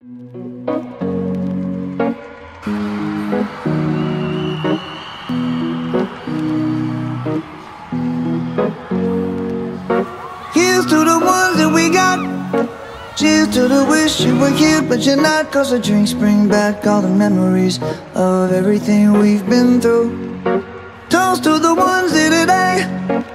Here's to the ones that we got. Cheers to the wish you were here, but you're not. Cause the drinks bring back all the memories of everything we've been through. Toast to the ones here today.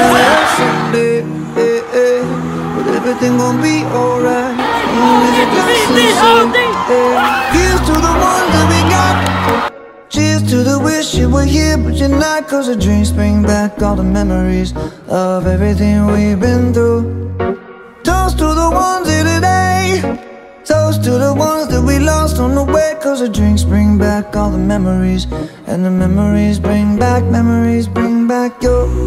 Sometime, someday. Yeah, yeah. But everything gon' be alright. Only the yeah. Here's to the ones that we got. Cheers to the wish you were here, but you're not. Cause the dreams bring back all the memories of everything we've been through. Toast to the ones here today. Toast to the ones that we lost on the way. Cause the drinks bring back all the memories. And the memories bring back, memories bring back your.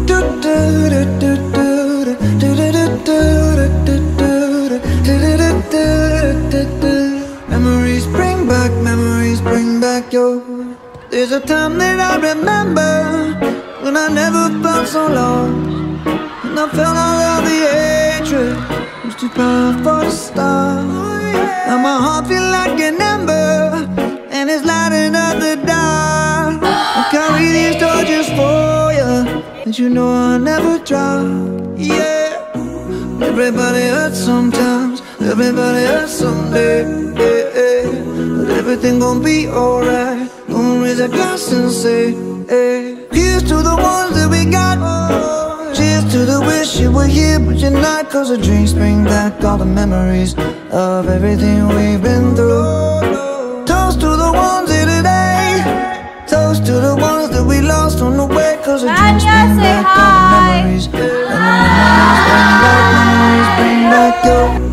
Memories bring back, memories bring back your There's a time that I remember When I never felt so lost. And I felt all of the hatred it Was too powerful to stop and you know I'll never drop. Yeah, everybody hurts sometimes, everybody hurts someday. Yeah, yeah. But everything gon' be alright. Gonna raise a glass and say, hey. Here's to the ones that we got. Cheers to the wish you were here, but you're not. Cause the drinks bring back all the memories of everything we've been through. Toast to the ones here today. Toast to the ones that we lost on the. Cause the dreams bring back hi. memories And the memories bring back memories Bring back your